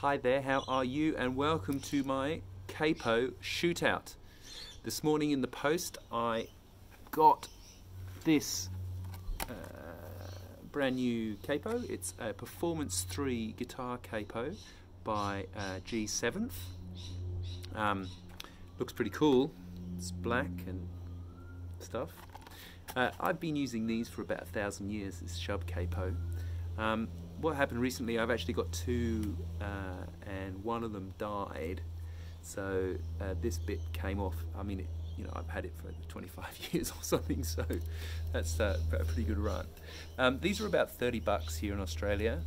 Hi there, how are you? And welcome to my capo shootout. This morning in the post, I got this uh, brand new capo. It's a Performance 3 guitar capo by uh, G7th. Um, looks pretty cool. It's black and stuff. Uh, I've been using these for about a thousand years, this Shubb capo. Um, what happened recently, I've actually got two, uh, and one of them died. So uh, this bit came off. I mean, it, you know, I've had it for 25 years or something, so that's uh, a pretty good run. Um, these are about 30 bucks here in Australia,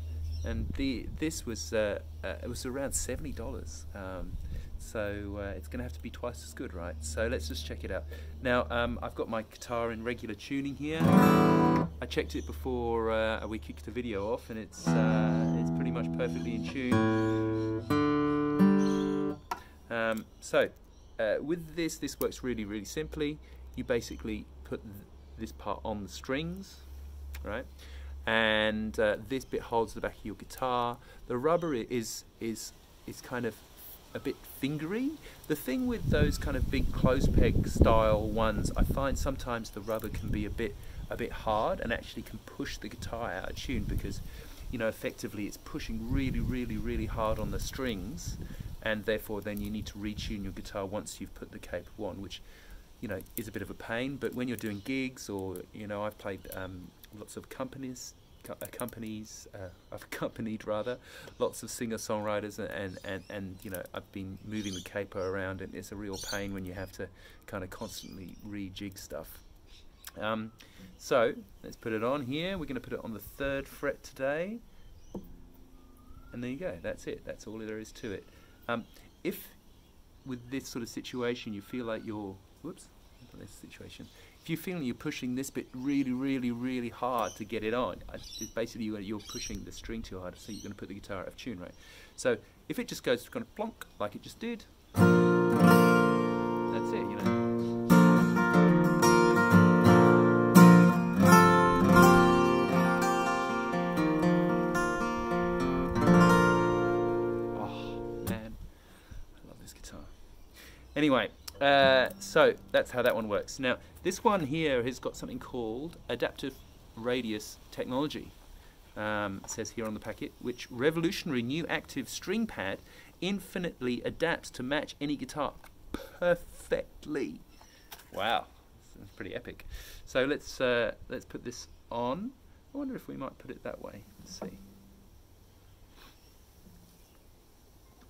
and the this was uh, uh, it was around 70 dollars. Um, so uh, it's going to have to be twice as good, right? So let's just check it out. Now um, I've got my guitar in regular tuning here. I checked it before uh, we kicked the video off, and it's uh, it's pretty much perfectly in tune. Um, so uh, with this, this works really, really simply. You basically put th this part on the strings, right? And uh, this bit holds the back of your guitar. The rubber is is is kind of a bit fingery. The thing with those kind of big clothes peg style ones, I find sometimes the rubber can be a bit a bit hard and actually can push the guitar out of tune because you know effectively it's pushing really really really hard on the strings and therefore then you need to retune your guitar once you've put the capo on which you know is a bit of a pain but when you're doing gigs or you know I've played um, lots of companies companies uh, I've accompanied rather lots of singer-songwriters and, and and you know I've been moving the capo around and it's a real pain when you have to kind of constantly rejig stuff. Um, so let's put it on here. We're going to put it on the third fret today. And there you go. That's it. That's all there is to it. Um, if with this sort of situation you feel like you're whoops this situation if you're feeling you're pushing this bit really, really, really hard to get it on, it's basically you're pushing the string too hard, so you're going to put the guitar out of tune, right? So if it just goes kind of plonk, like it just did, that's it, you know. Oh, man, I love this guitar. Anyway, uh, so that's how that one works. Now, this one here has got something called adaptive radius technology. Um, it says here on the packet, which revolutionary new active string pad infinitely adapts to match any guitar perfectly. Wow, that's pretty epic. So let's uh, let's put this on. I wonder if we might put it that way. Let's see.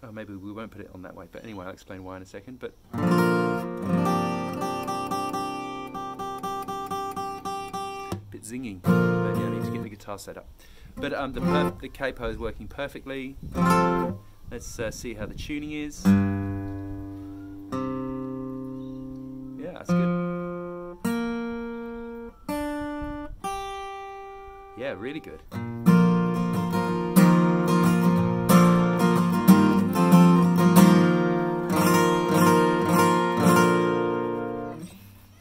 Oh, maybe we won't put it on that way. But anyway, I'll explain why in a second. But zinging. Yeah, I need to get the guitar set up. But um, the, the capo is working perfectly. Let's uh, see how the tuning is. Yeah, that's good. Yeah, really good.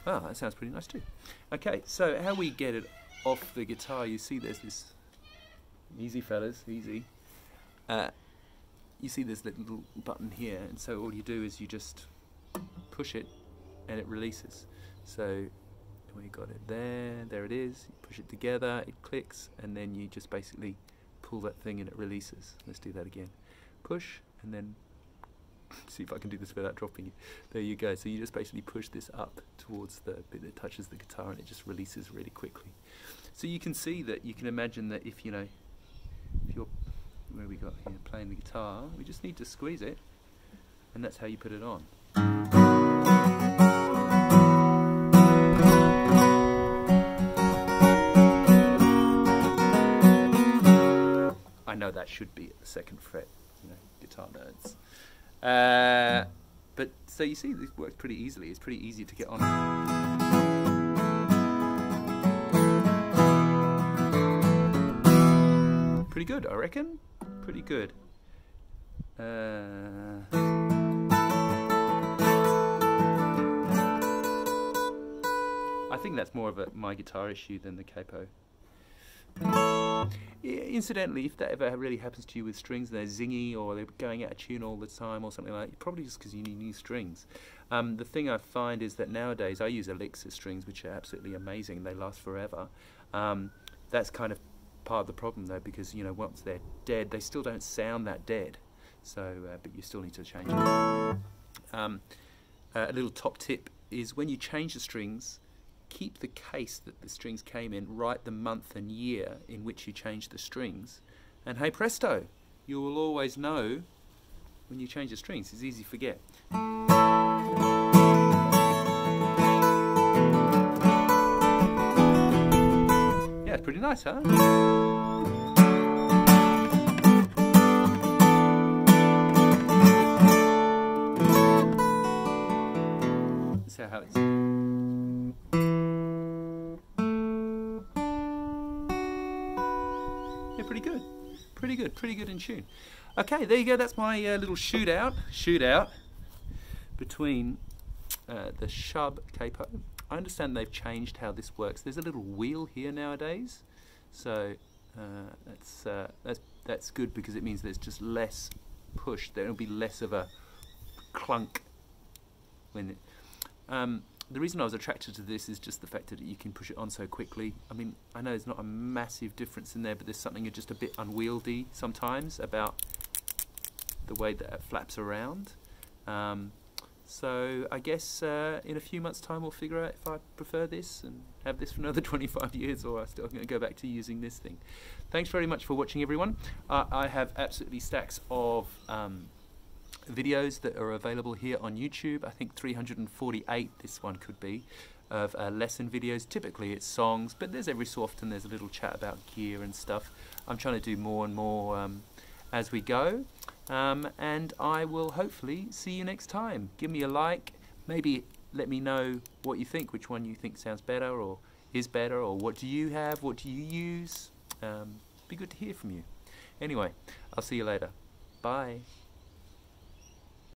Ah, that sounds pretty nice too. Okay, so how we get it off the guitar, you see there's this, easy fellas, easy. Uh, you see this little button here, and so all you do is you just push it and it releases. So we got it there, there it is, you push it together, it clicks, and then you just basically pull that thing and it releases. Let's do that again. Push, and then see if I can do this without dropping it. There you go. So you just basically push this up towards the bit that touches the guitar and it just releases really quickly. So you can see that you can imagine that if you know, if you're, where we got here, playing the guitar, we just need to squeeze it and that's how you put it on. I know that should be at the second fret, you know, guitar nerds. Uh, but so you see, this works pretty easily. It's pretty easy to get on. Pretty good, I reckon. Pretty good. Uh, I think that's more of a my guitar issue than the capo. Incidentally, if that ever really happens to you with strings and they're zingy or they're going out of tune all the time or something like that, probably just because you need new strings. Um, the thing I find is that nowadays I use Elixir strings, which are absolutely amazing. They last forever. Um, that's kind of part of the problem though, because you know once they're dead, they still don't sound that dead. So, uh, but you still need to change them. Um, uh, a little top tip is when you change the strings, keep the case that the strings came in, write the month and year in which you changed the strings, and hey presto, you will always know when you change the strings. It's easy to forget. Yeah, it's pretty nice, huh? Pretty good. Pretty good, pretty good in tune. Okay, there you go. That's my uh, little shootout, shootout between uh, the Shubb capo. I understand they've changed how this works. There's a little wheel here nowadays, so uh, that's uh, that's that's good because it means there's just less push. There'll be less of a clunk when it, um, the reason I was attracted to this is just the fact that you can push it on so quickly. I mean, I know there's not a massive difference in there, but there's something just a bit unwieldy sometimes about the way that it flaps around. Um, so I guess uh, in a few months' time we'll figure out if I prefer this and have this for another 25 years or I'm still going to go back to using this thing. Thanks very much for watching everyone. Uh, I have absolutely stacks of um, videos that are available here on YouTube. I think 348 this one could be of uh, lesson videos. Typically it's songs, but there's every so often there's a little chat about gear and stuff. I'm trying to do more and more um, as we go. Um, and I will hopefully see you next time. Give me a like, maybe let me know what you think, which one you think sounds better or is better, or what do you have, what do you use. Um, be good to hear from you. Anyway, I'll see you later. Bye.